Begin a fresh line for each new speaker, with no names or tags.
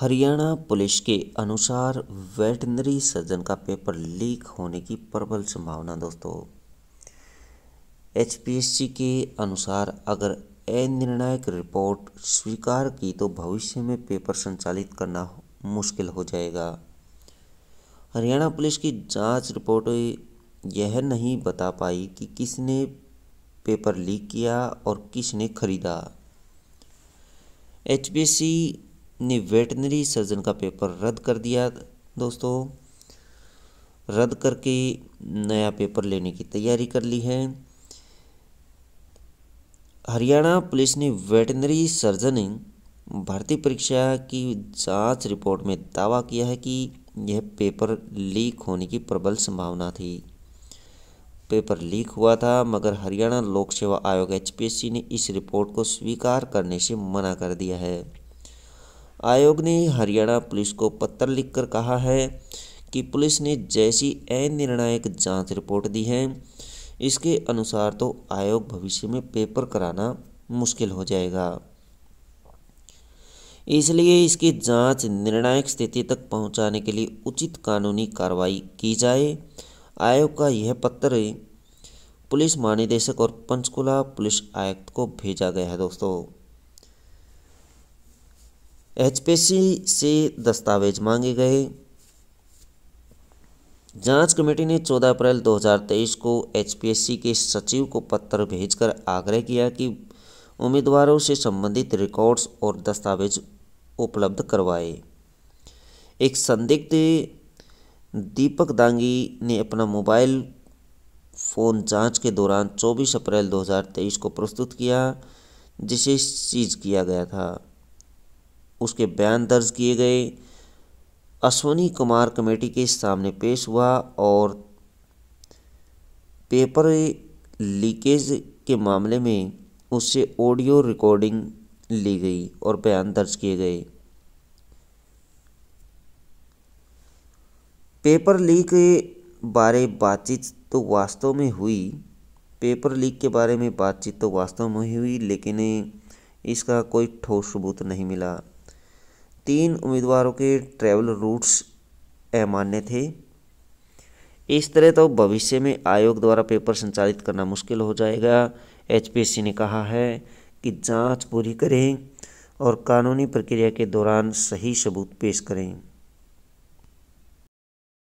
Haryana police के अनुसार veterinary surgeon का पेपर लीक होने की प्रबल संभावना दोस्तों। एचपीएससी के अनुसार अगर अनिर्णायक रिपोर्ट स्वीकार की तो भविष्य में पेपर संचालित करना मुश्किल हो जाएगा। हरियाणा पुलिस की जाँच रिपोर्ट यह नहीं बता पाई कि किसने पेपर लीक किया और किसने खरीदा। एचपीएससी ने वेटनरी सर्जन का पेपर रद्द कर दिया, दोस्तों। रद्द करके नया पेपर लेने की तैयारी कर ली है। हरियाणा पुलिस ने वेटनरी सर्जन भर्ती परीक्षा की जाँच रिपोर्ट में दावा किया है कि यह पेपर लीक होने की प्रबल संभावना थी। पेपर लीक हुआ था, मगर हरियाणा लोक सेवा आयोग एचपीएससी ने इस रिपोर्ट को स्वीकार करने से मना कर दिया है। आयोग ने हरियाणा पुलिस को पत्र लिखकर कहा है कि पुलिस ने जैसी अनिर्णायक जाँच रिपोर्ट दी है, इसके अनुसार तो आयोग भविष्य में पेपर कराना मुश्किल हो जाएगा। इसलिए इसकी जाँच निर्णायक स्थिति तक पहुँचाने के लिए उचित कानूनी कार्रवाई की जाए। आयोग का यह पत्र पुलिस महानिदेशक और पंचकुला पुलिस आयुक्त को भेजा गया है, दोस्तों। एचपीसी से दस्तावेज़ मांगे गए। जाँच कमेटी ने 14 अप्रैल 2023 को एचपीएससी के सचिव को पत्र भेजकर आग्रह किया कि उम्मीदवारों से संबंधित रिकॉर्ड्स और दस्तावेज़ उपलब्ध करवाए। एक संदिग्ध दीपक दांगी ने अपना मोबाइल फ़ोन जाँच के दौरान 24 अप्रैल 2023 को प्रस्तुत किया, जिसे सीज किया गया था। उसके बयान दर्ज किए गए। अश्वनी कुमार कमेटी के सामने पेश हुआ और पेपर लीकेज के मामले में उससे ऑडियो रिकॉर्डिंग ली गई और बयान दर्ज किए गए। पेपर लीक के बारे बातचीत तो वास्तव में हुई। पेपर लीक के बारे में बातचीत तो वास्तव में हुई, लेकिन इसका कोई ठोस सबूत नहीं मिला। तीन उम्मीदवारों के ट्रैवल रूट्स अमान्य थे। इस तरह तो भविष्य में आयोग द्वारा पेपर संचालित करना मुश्किल हो जाएगा। एचपीएससी ने कहा है कि जाँच पूरी करें और कानूनी प्रक्रिया के दौरान सही सबूत पेश करें।